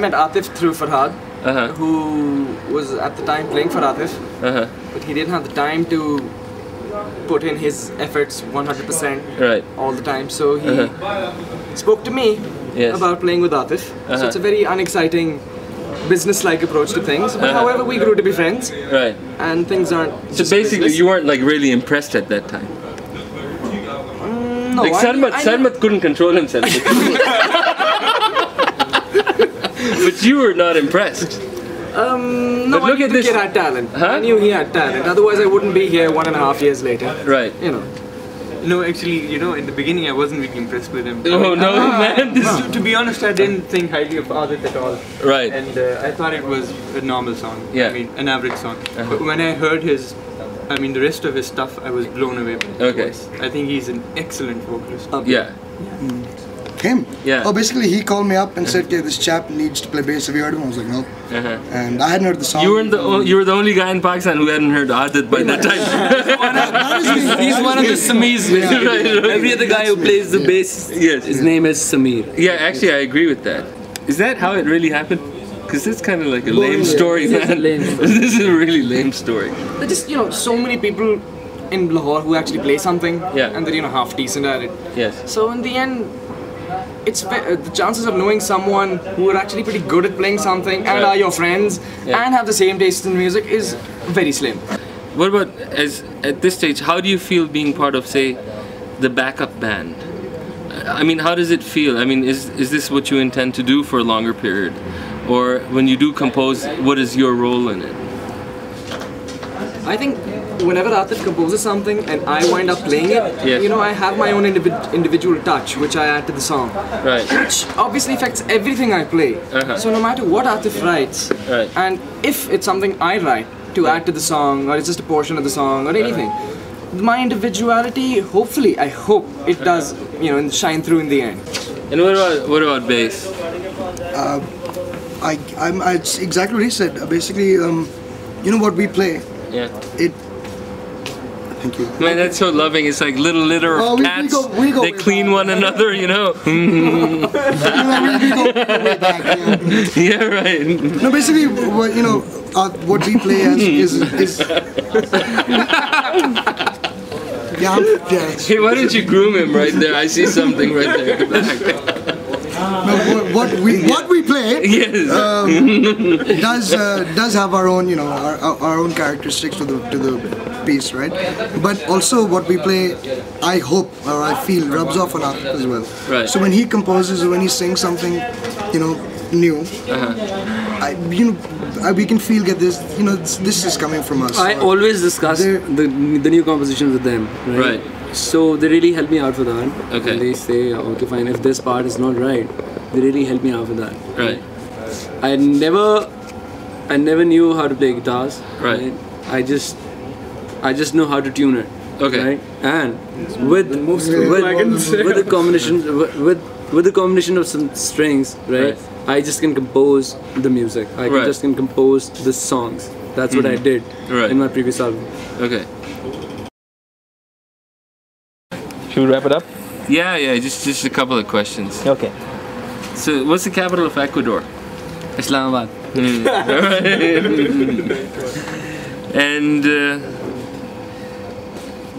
met Atif through Farhad, Uh-huh. who was at the time playing for Atif, Uh-huh. but he didn't have the time to put in his efforts 100% Right. all the time. So he Uh-huh. spoke to me Yes. about playing with Atif. So Uh-huh. it's a very unexciting, business-like approach to things. But Uh-huh. however, we grew to be friends, Right. and things aren't. So basically, business. you weren't like really impressed at that time. no, like Sarmat, Sarmat couldn't control himself. but you were not impressed. Um, no, But look I at this- kid had talent. Huh? I knew he had talent. Otherwise, I wouldn't be here one and a half years later. Right. You know. No, actually, you know, in the beginning I wasn't really impressed with him. I Oh mean, no, I- man! This to, to be honest, I didn't think highly of Aadat at all. Right. And uh, I thought it was a normal song. Yeah. I mean, an average song. Uh-huh. But when I heard his, I mean, the rest of his stuff, I was blown away by his Okay. voice. I think he's an excellent vocalist. Yeah. Him? Yeah. Oh, basically, he called me up and said, okay, this chap needs to play bass. Have you heard him? I was like, no. Uh-huh. And I hadn't heard the song. You weren't the o- you were the only guy in Pakistan who hadn't heard Aadat by that time. He's one of the Sameers. Right, right. Every other guy who plays the bass, Yes. his name is Sameer. Yeah, actually, I agree with that. Is that how it really happened? Because it's kind of like a lame story, man. lame story. this is a really lame story. There's just you know so many people in Lahore who actually play something Yeah. and they're you know half decent at it. Yes. So in the end, it's uh, the chances of knowing someone who are actually pretty good at playing something and are your friends Yeah. and have the same taste in music is very slim. What about as at this stage? How do you feel being part of, say, the backup band? I mean, how does it feel? I mean, is is this what you intend to do for a longer period, or when you do compose, what is your role in it? I think whenever Atif composes something and I wind up playing it, Yes. you know, I have my own individ- individual touch which I add to the song, Right. which obviously affects everything I play. Uh-huh. So no matter what Atif writes, Right. and if it's something I write to add to the song, or it's just a portion of the song, or anything, my individuality, hopefully, I hope it does, you know, shine through in the end. And what about what about bass? I, I'm, I, it's exactly what he said. Uh, Basically, um, you know what we play? Yeah. It. Thank you. Man, that's so loving. It's like little litter of Oh, we- we cats. go- we go they clean back. one another, you know. You know, we, we go back. yeah. yeah, right. No, basically, what you know, uh, what we play as is is. yeah, yeah. Hey, why don't you groom him right there? I see something right there in. No, what, what we what we play Yes. does uh, does have our own you know our, our our own characteristics to the to the piece, right? But also what we play, I hope or I feel rubs off on us as well. Right. So when he composes or when he sings something, you know, new, Uh-huh. I you know I, we can feel get this you know this, this is coming from us. I always discuss the, the new compositions with them. Right? Right. So they really help me out for that. Okay. And they say, okay, fine. If this part is not right, they really help me out with that. Right. I never, I never knew how to play guitars. Right. I just, I just know how to tune it. Okay. Right. And with with, with the combination with, with with the combination of some strings, right? Right. I just can compose the music. I can just can compose the songs. That's what I mm-hmm. did Right. in my previous album. Okay. Should we wrap it up? Yeah, yeah. Just just a couple of questions. Okay. So, what's the capital of Ecuador? Islamabad. And uh,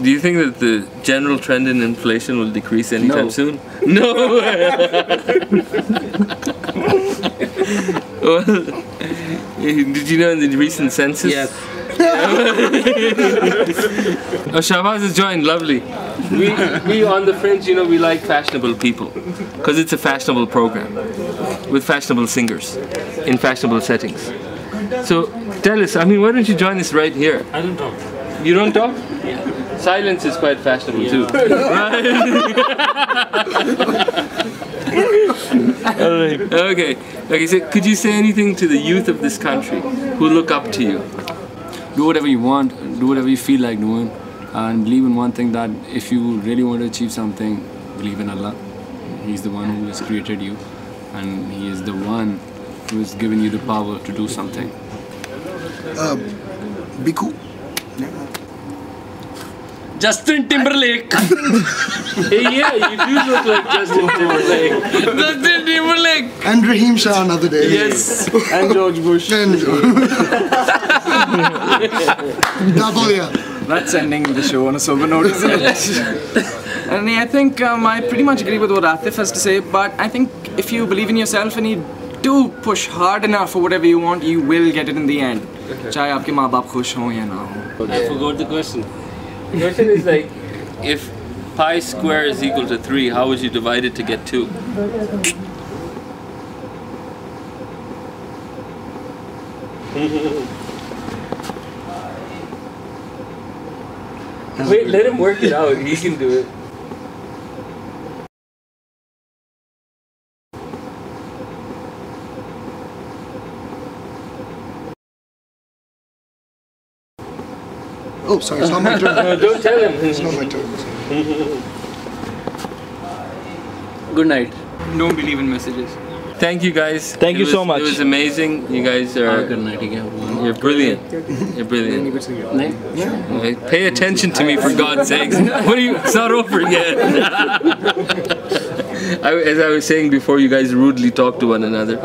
do you think that the general trend in inflation will decrease anytime No. soon? No. well, did you know in the recent census? Yes. Oh, Shahbaz has joined. Lovely. We, we on the fringe, you know, we like fashionable people because it's a fashionable program with fashionable singers in fashionable settings. So tell us, I mean, why don't you join us right here? I don't talk. You don't talk? Yeah. Silence is quite fashionable too. Right? Okay. Okay. So, could you say anything to the youth of this country who look up to you? do whatever you want, do whatever you feel like doing, and believe in one thing that if you really want to achieve something, believe in Allah. He's the one who has created you, and He is the one who has given you the power to do something. Uh, Be cool. Justin Timberlake. hey, yeah, you do look like Justin oh Timberlake. Justin Timberlake. And Raheem Shah another day. Yes. and George Bush. And Double yeah. That's ending the show on a sober note, isn't it? And I think um, I pretty much agree with what Atif has to say, but I think if you believe in yourself and you do push hard enough for whatever you want, you will get it in the end. Okay. I forgot the question. The question is like, if pi square is equal to 3, how would you divide it to get 2? Wait, let him work it out. He can do it. Oh, sorry, it's not my turn. No, don't tell him. It's not my turn. Good night. Don't believe in messages. Thank you guys. Thank It you was- so much. It was amazing. You guys are. Good night again. You're brilliant. You're brilliant. Right, Pay attention to me for God's sakes. What are you? It's not over yet. I, as I was saying before, you guys rudely talk to one another.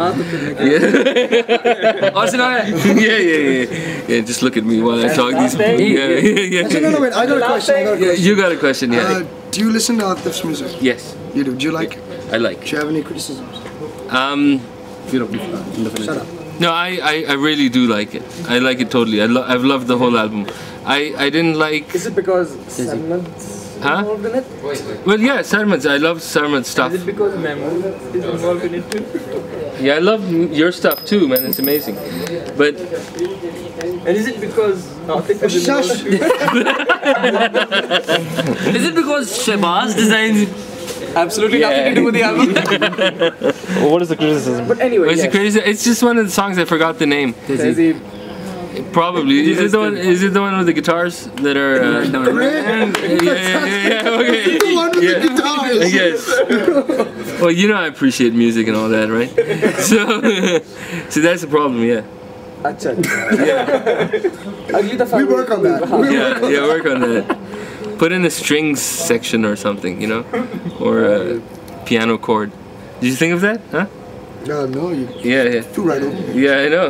Yeah. yeah, yeah, yeah. Yeah, just look at me while I talk. These people. Yeah, yeah, Actually, no, no, wait. I got a question. I got a question. You got a question, yeah? Uh, do you listen to Atif's music? yes, You do. Do you like it? I like. Do you have any criticisms? Um, Shut up. No, I, I, I really do like it. I like it totally. I lo- I've loved the whole album. I, I didn't like. Is it because Salman's Huh? involved in it? Well, yeah, sermons. I love Sarman's stuff. Is it because Mahmood is involved in it too? Yeah, I love your stuff too, man. It's amazing. But And is it because Atif is? Shush. Is it because Shahbaz designs Absolutely nothing to do with the album. What is the criticism? but anyway, what's yes. it crazy? It's just one of the songs I forgot the name. There's a- Probably. Is it the one? Is it the one with the guitars that are? Uh, yeah, yeah, yeah, yeah. Okay. The one with Yeah. the guitars. I guess. Well, you know I appreciate music and all that, right? So, so that's the problem. Yeah. अच्छा अगली दफा We work on that. We Yeah, yeah, work on that. Put in a strings section or something, you know, or a piano chord. Did you think of that? Huh? No, no, you Yeah, yeah, too right over. yeah. I know.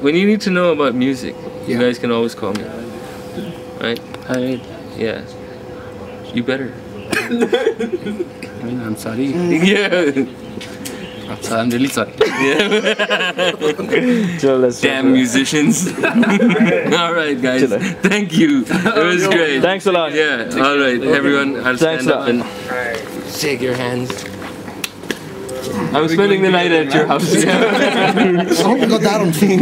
When you need to know about music, you guys can always call me. Right? Alright. Yeah. You better. I mean, I'm sorry. Yeah. I'm, sorry. I'm really sorry. Chalo, let's Damn musicians. all right, guys. Chalo. Thank you. It was great. Thanks a lot. Yeah. All right, everyone. I'll Thanks stand a up lot. and shake your hands. I'm spending the night at your house. Yeah. I hope you got that on film.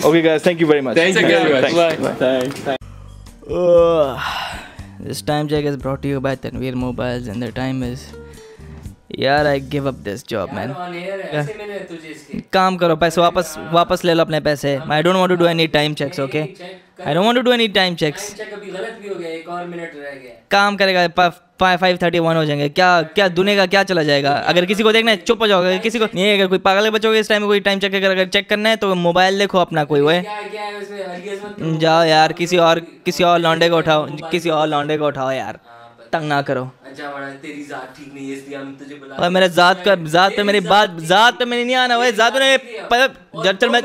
Okay, guys, thank you very much. Thank you very much. Thanks. Thanks. Ugh. this time check is brought to you by Tanveer Mobiles, and the time is. यार I give up this job man काम करो पैसे वापस वापस ले लो अपने पैसे I don't want to do any time checks okay I don't want to do any time checks अभी गलत भी हो गया एक और मिनट रह गया काम करेगा फाइव थर्टी वन हो जाएँगे क्या क्या दुनिया का क्या चला जाएगा अगर किसी को देखना है चुप हो जाओगे किसी को नहीं अगर कोई पागल बच्चों इस टाइम में कोई टाइम चेक कर अगर चेक करना है तो मोबाइल देखो अपना कोई वो जाओ यार किसी और किसी और लौंडे को उठाओ किसी और लौंडे को उठाओ यार तंग ना करो। और मेरे जात का जात पे मेरी बात जात पे मेरी नहीं आना जात चल मैं